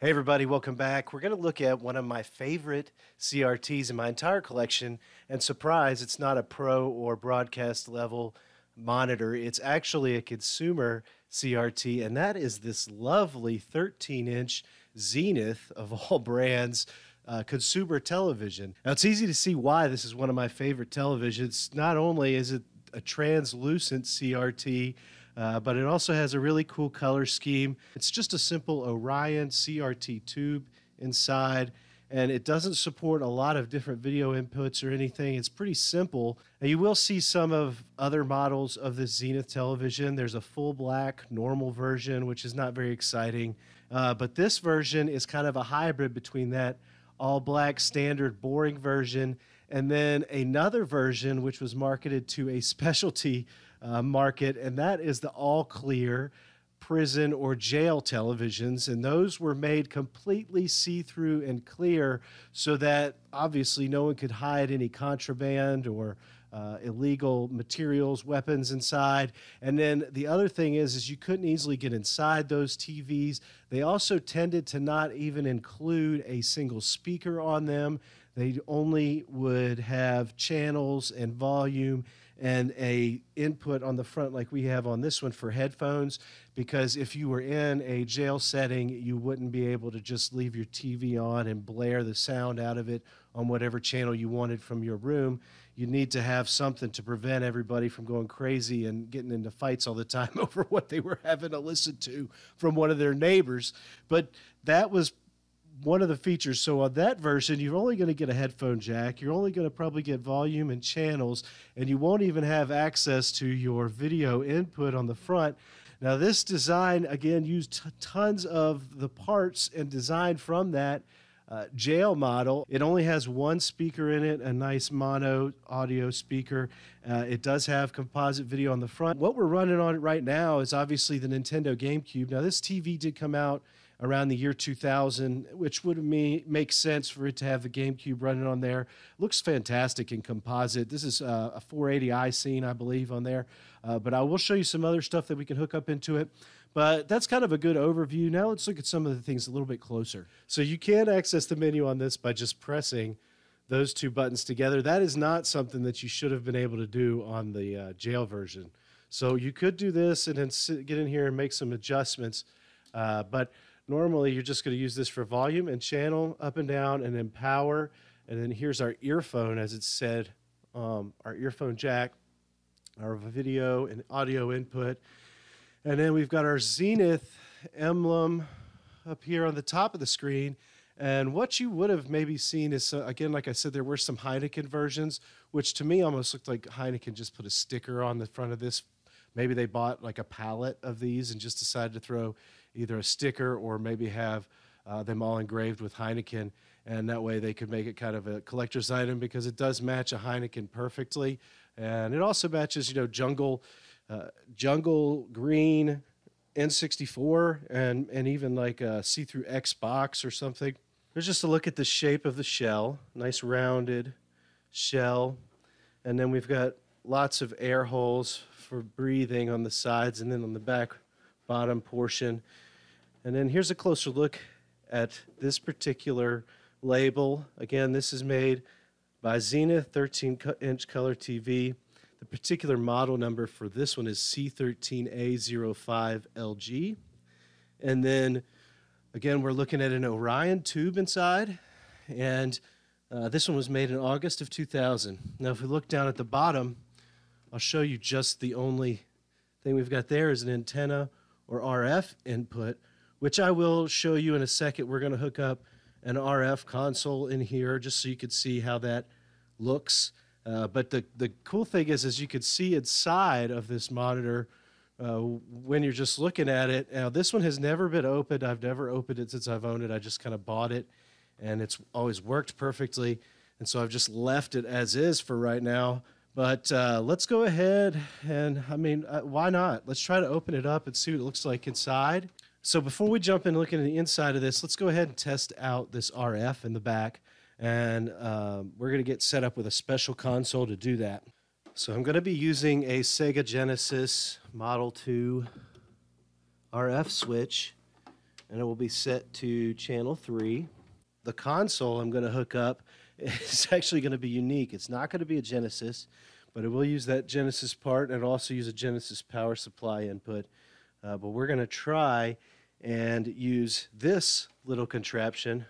Hey, everybody, welcome back. We're going to look at one of my favorite CRTs in my entire collection. And surprise, it's not a pro or broadcast level monitor, it's actually a consumer CRT, and that is this lovely 13 inch Zenith of all brands. Uh, consumer television. Now, it's easy to see why this is one of my favorite televisions. Not only is it a translucent CRT, uh, but it also has a really cool color scheme. It's just a simple Orion CRT tube inside, and it doesn't support a lot of different video inputs or anything. It's pretty simple. And you will see some of other models of this Zenith television. There's a full black normal version, which is not very exciting, uh, but this version is kind of a hybrid between that all black standard boring version and then another version which was marketed to a specialty uh, market, and that is the all clear prison or jail televisions. And those were made completely see through and clear so that obviously no one could hide any contraband or uh, illegal materials, weapons inside. And then the other thing is, is you couldn't easily get inside those TVs. They also tended to not even include a single speaker on them. They only would have channels and volume and a input on the front like we have on this one for headphones because if you were in a jail setting you wouldn't be able to just leave your TV on and blare the sound out of it on whatever channel you wanted from your room you need to have something to prevent everybody from going crazy and getting into fights all the time over what they were having to listen to from one of their neighbors but that was one of the features. So on that version, you're only going to get a headphone jack. You're only going to probably get volume and channels, and you won't even have access to your video input on the front. Now, this design again used tons of the parts and design from that uh, jail model. It only has one speaker in it, a nice mono audio speaker. Uh, it does have composite video on the front. What we're running on it right now is obviously the Nintendo GameCube. Now, this TV did come out around the year 2000, which would make sense for it to have the GameCube running on there. Looks fantastic in composite. This is uh, a 480i scene, I believe, on there. Uh, but I will show you some other stuff that we can hook up into it. But that's kind of a good overview. Now let's look at some of the things a little bit closer. So you can access the menu on this by just pressing those two buttons together. That is not something that you should have been able to do on the uh, jail version. So you could do this and then sit, get in here and make some adjustments. Uh, but Normally, you're just going to use this for volume and channel up and down and then power. And then here's our earphone, as it said, um, our earphone jack, our video and audio input. And then we've got our Zenith emblem up here on the top of the screen. And what you would have maybe seen is, uh, again, like I said, there were some Heineken versions, which to me almost looked like Heineken just put a sticker on the front of this. Maybe they bought like a pallet of these and just decided to throw either a sticker or maybe have uh, them all engraved with Heineken. And that way they could make it kind of a collector's item because it does match a Heineken perfectly. And it also matches, you know, jungle, uh, jungle green N64 and, and even like a see through Xbox or something. There's just a look at the shape of the shell. Nice rounded shell. And then we've got lots of air holes for breathing on the sides and then on the back bottom portion. And then here's a closer look at this particular label. Again, this is made by Zenith 13 inch color TV. The particular model number for this one is C13A05LG. And then again, we're looking at an Orion tube inside. And uh, this one was made in August of 2000. Now, if we look down at the bottom, I'll show you just the only thing we've got there is an antenna or RF input, which I will show you in a second. We're going to hook up an RF console in here just so you could see how that looks. Uh, but the, the cool thing is, is you could see inside of this monitor uh, when you're just looking at it. Now, this one has never been opened. I've never opened it since I've owned it. I just kind of bought it, and it's always worked perfectly. And so I've just left it as is for right now. But uh, let's go ahead and, I mean, uh, why not? Let's try to open it up and see what it looks like inside. So before we jump in looking at the inside of this, let's go ahead and test out this RF in the back. And um, we're going to get set up with a special console to do that. So I'm going to be using a Sega Genesis Model 2 RF switch. and it will be set to channel 3. The console I'm going to hook up is actually going to be unique. It's not going to be a Genesis, but it will use that Genesis part and also use a Genesis power supply input. Uh, but we're going to try and use this little contraption,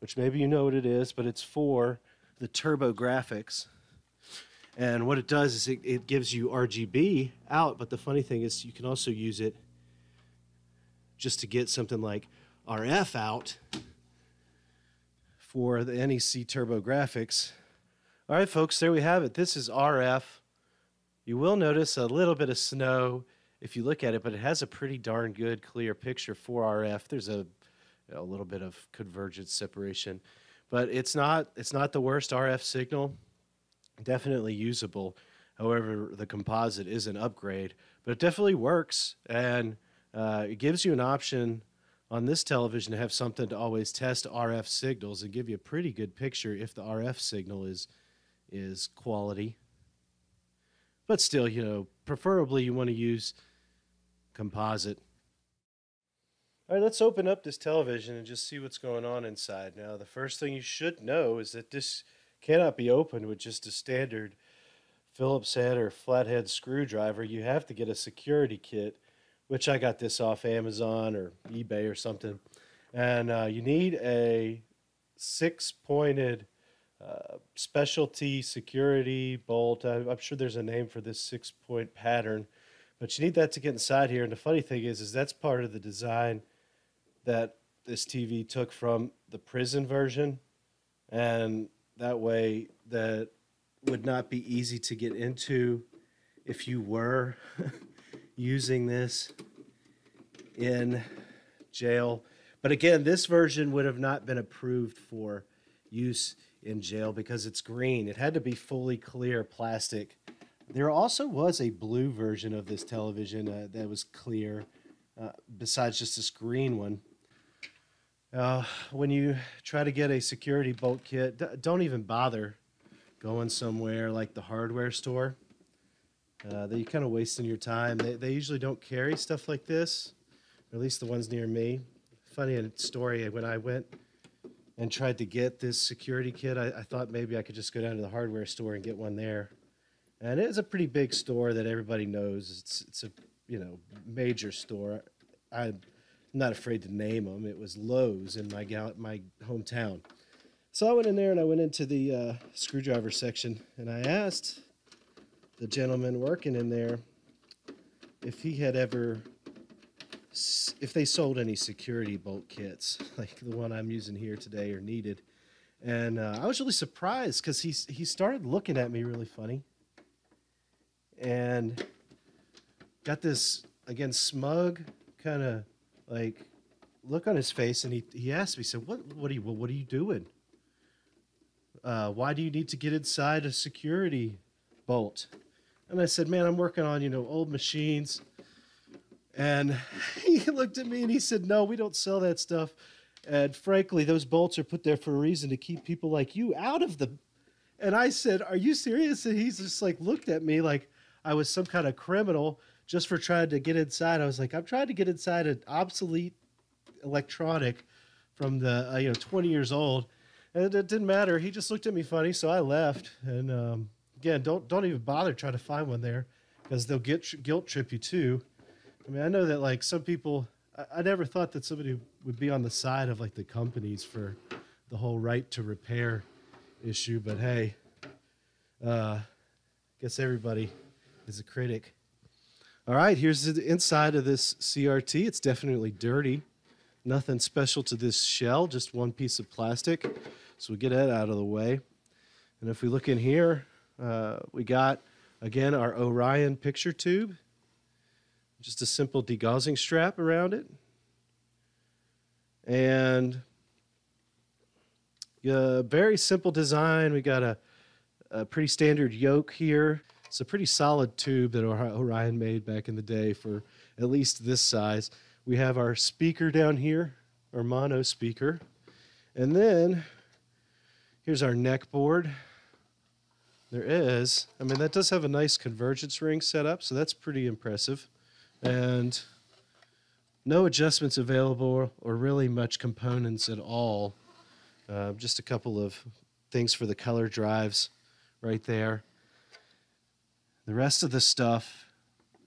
which maybe you know what it is, but it's for the TurboGrafx. And what it does is it, it gives you RGB out, but the funny thing is you can also use it just to get something like RF out for the NEC TurboGrafx. All right, folks, there we have it. This is RF. You will notice a little bit of snow if you look at it, but it has a pretty darn good clear picture for RF. There's a, a little bit of convergence separation, but it's not it's not the worst RF signal. Definitely usable. However, the composite is an upgrade, but it definitely works, and uh, it gives you an option on this television to have something to always test RF signals and give you a pretty good picture if the RF signal is is quality. But still, you know, preferably you want to use composite. All right, let's open up this television and just see what's going on inside. Now, the first thing you should know is that this cannot be opened with just a standard Phillips head or flathead screwdriver. You have to get a security kit, which I got this off Amazon or eBay or something. And uh, you need a six pointed uh, specialty security bolt. I, I'm sure there's a name for this six point pattern, but you need that to get inside here. And the funny thing is, is that's part of the design that this TV took from the prison version, and that way that would not be easy to get into if you were using this in jail. But again, this version would have not been approved for use in jail because it's green. It had to be fully clear plastic. There also was a blue version of this television uh, that was clear, uh, besides just this green one. Uh, when you try to get a security bolt kit, d- don't even bother going somewhere like the hardware store. Uh, they kind of wasting your time. They, they usually don't carry stuff like this, or at least the ones near me. Funny story when I went and tried to get this security kit. I, I, thought maybe I could just go down to the hardware store and get one there. And it's a pretty big store that everybody knows. It's it's a you know major store. I'm not afraid to name them. It was Lowe's in my gal- my hometown. So I went in there and I went into the uh, screwdriver section and I asked the gentleman working in there if he had ever if they sold any security bolt kits like the one I'm using here today or needed. And uh, I was really surprised because he, he started looking at me really funny and got this, again, smug kind of like look on his face. And he, he asked me, he said, what, what, are you, what are you doing? Uh, why do you need to get inside a security bolt? And I said, man, I'm working on, you know, old machines and he looked at me and he said, No, we don't sell that stuff. And frankly, those bolts are put there for a reason to keep people like you out of them. And I said, Are you serious? And he's just like looked at me like I was some kind of criminal just for trying to get inside. I was like, I'm trying to get inside an obsolete electronic from the, uh, you know, 20 years old. And it didn't matter. He just looked at me funny. So I left. And um, again, don't, don't even bother trying to find one there because they'll get guilt trip you too. I mean, I know that like some people, I, I never thought that somebody would be on the side of like the companies for the whole right to repair issue, but hey, uh, guess everybody is a critic. All right, here's the inside of this CRT. It's definitely dirty. Nothing special to this shell, just one piece of plastic. So we get that out of the way. And if we look in here, uh, we got, again, our Orion picture tube. Just a simple degaussing strap around it. And a very simple design. We got a, a pretty standard yoke here. It's a pretty solid tube that Orion made back in the day for at least this size. We have our speaker down here, our mono speaker. And then here's our neck board. There is, I mean, that does have a nice convergence ring set up, so that's pretty impressive. And no adjustments available or really much components at all. Uh, just a couple of things for the color drives right there. The rest of the stuff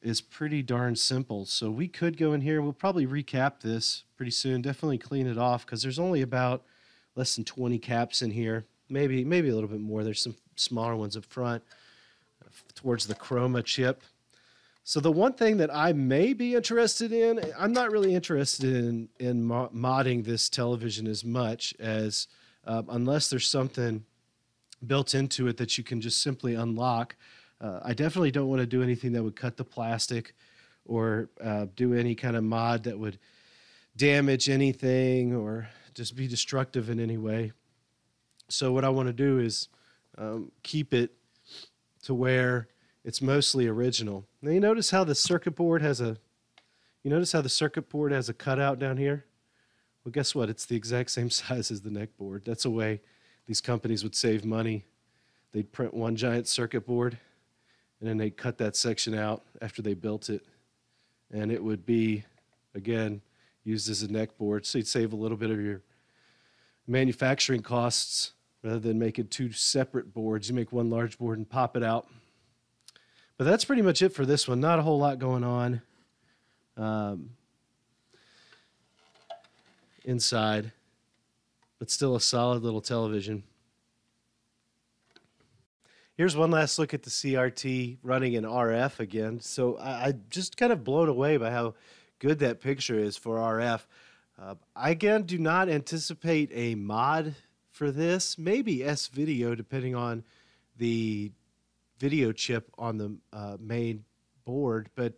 is pretty darn simple. So we could go in here. We'll probably recap this pretty soon. Definitely clean it off because there's only about less than 20 caps in here. Maybe maybe a little bit more. There's some smaller ones up front towards the chroma chip. So the one thing that I may be interested in, I'm not really interested in in modding this television as much as uh, unless there's something built into it that you can just simply unlock. Uh, I definitely don't want to do anything that would cut the plastic or uh, do any kind of mod that would damage anything or just be destructive in any way. So what I want to do is um, keep it to where it's mostly original. Now you notice how the circuit board has a you notice how the circuit board has a cutout down here? Well, guess what? It's the exact same size as the neck board. That's a way these companies would save money. They'd print one giant circuit board and then they'd cut that section out after they built it. And it would be, again, used as a neck board. So you'd save a little bit of your manufacturing costs rather than making two separate boards. You make one large board and pop it out. But that's pretty much it for this one. Not a whole lot going on um, inside, but still a solid little television. Here's one last look at the CRT running in RF again. So I, I just kind of blown away by how good that picture is for RF. Uh, I again do not anticipate a mod for this. Maybe S video, depending on the video chip on the uh, main board. But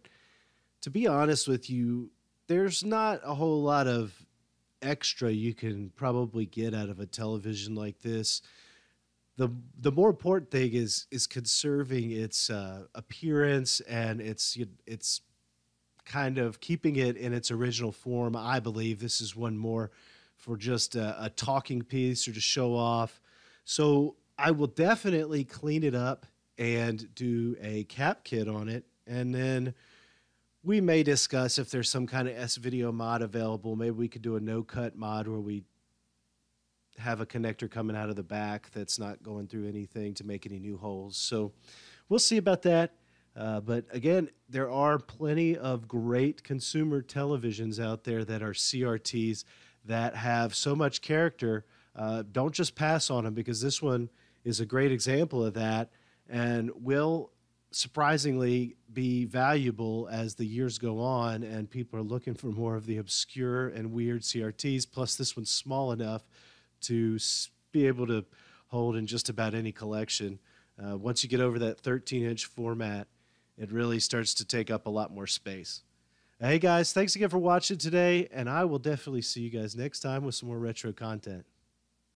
to be honest with you, there's not a whole lot of extra you can probably get out of a television like this. The, the more important thing is is conserving its uh, appearance and its its kind of keeping it in its original form. I believe this is one more for just a, a talking piece or to show off. So I will definitely clean it up and do a cap kit on it. And then we may discuss if there's some kind of S video mod available. Maybe we could do a no cut mod where we have a connector coming out of the back that's not going through anything to make any new holes. So we'll see about that. Uh, but again, there are plenty of great consumer televisions out there that are CRTs that have so much character. Uh, don't just pass on them because this one is a great example of that and will surprisingly be valuable as the years go on and people are looking for more of the obscure and weird CRTs. Plus, this one's small enough to be able to hold in just about any collection. Uh, once you get over that 13 inch format, it really starts to take up a lot more space. Hey guys, thanks again for watching today, and I will definitely see you guys next time with some more retro content.